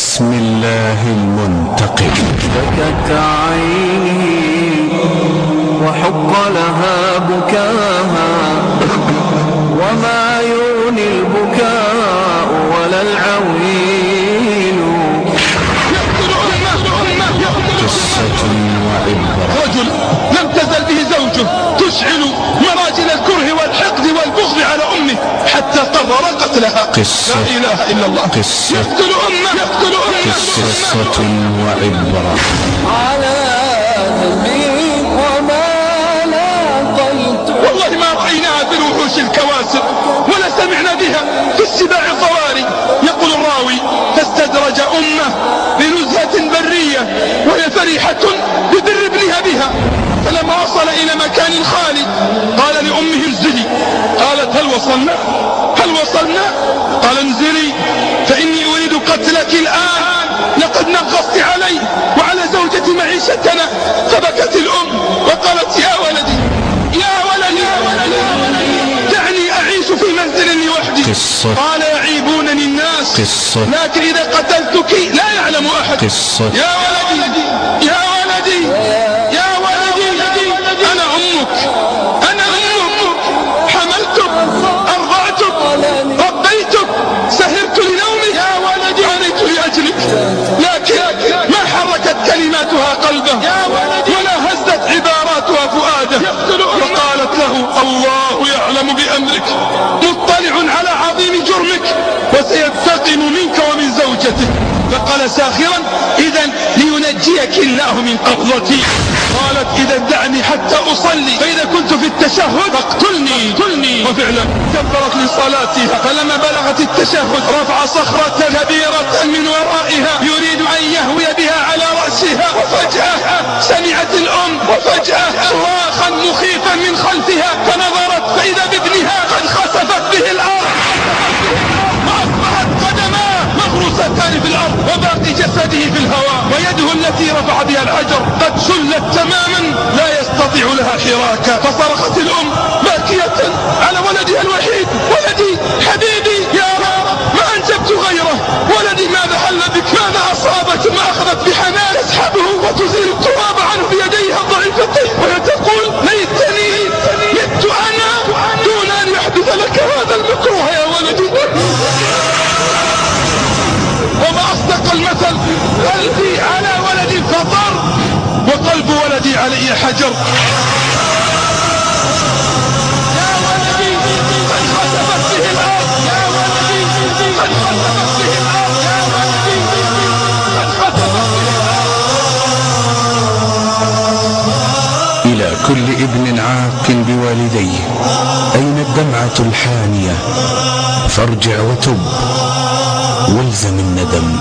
بسم الله المنتقم. بكت عيني وحق لها بكاها حتى قرر قتلها قصة. لا إله إلا الله قصة. يقتل أمه يقتل أمه قصة وعبرة على ذنبي وما لاقيت والله ما رأيناها في الوحوش الكواسر ولا سمعنا بها في السباع الضواري يقول الراوي فاستدرج أمة لنزهة برية وهي فرحة ببر ابنها بها فلما وصل إلى مكان خالي قال لأمه انزلي قالت هل وصلنا هل وصلنا قال انزلي فإني أريد قتلك الآن لقد نغصت علي وعلى زوجتي معيشتنا فبكت الأم وقالت يا ولدي يا ولدي دعني أعيش في منزل لوحدي قصة. قال يعيبونني الناس قصة. لكن إذا قتلتك لا يعلم أحد قصة. يا ولدي يا ولدي يا ولدي قلبه ولا هزت عباراتها فؤاده. وقالت له الله يعلم بأمرك مطلع على عظيم جرمك وسينتقم منك ومن زوجتك. فقال ساخرا إذا لينجيك الله من قبضتي. قالت إذا دعني حتى أصلي فإذا كنت في التشهد فاقتلني. قتلني وفعلا كبرت لصلاتها فلما بلغت التشهد رفع صخرة كبيرة من ورائها يريد أن يهوي بها على رأسها وفجأة سمعت الأم وفجأة صراخا مخيفا من خلفها فنظرت فإذا بابنها قد خسفت به الأرض. وأصبحت قدماه مغروستان في الأرض وباقي جسده في الهواء ويده التي رفع بها الحجر قد شلت تماما لا يستطيع لها حراكا فصرخت الأم باكية به إلى كل ابن عاق بوالديه أين الدمعة الحانية؟ فارجع وتب والزم الندم.